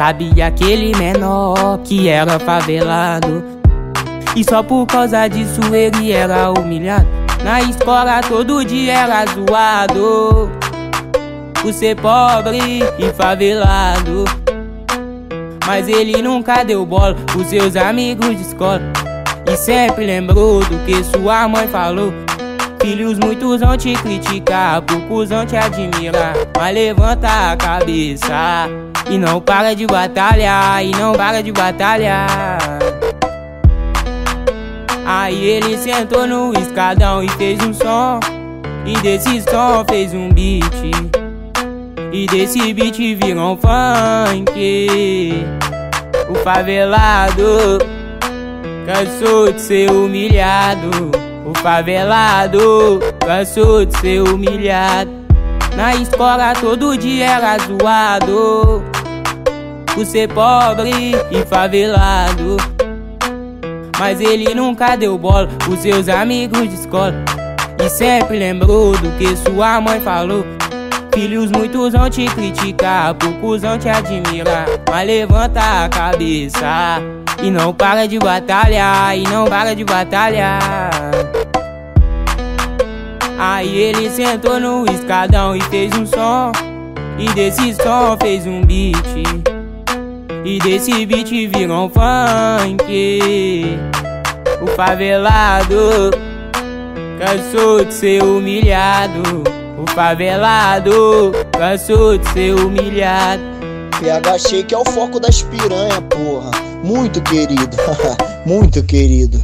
Sabia aquele menor que era favelado? E só por causa disso ele era humilhado. Na escola todo dia era zoado. Por ser pobre e favelado. Mas ele nunca deu bola pros seus amigos de escola. E sempre lembrou do que sua mãe falou Filhos muitos vão te criticar, poucos vão te admirar. Mas levanta a cabeça e não para de batalhar, e não para de batalhar. Aí ele sentou no escadão e fez um som E desse som fez um beat. E desse beat virou um funk. O favelado cansou de ser humilhado o favelado cansou de ser humilhado. Na escola todo dia era zoado. Por ser pobre e favelado. Mas ele nunca deu bola pros seus amigos de escola. E sempre lembrou do que sua mãe falou Filhos muitos vão te criticar, poucos vão te admirar. Mas levanta a cabeça e não para de batalhar, e não para de batalhar. Aí ele sentou no escadão e fez um som E desse som fez um beat. E desse beat virou um funk. O favelado cansou de ser humilhado O favelado cansou de ser humilhado PH Shake é o foco das piranha, porra. Muito querido, muito querido.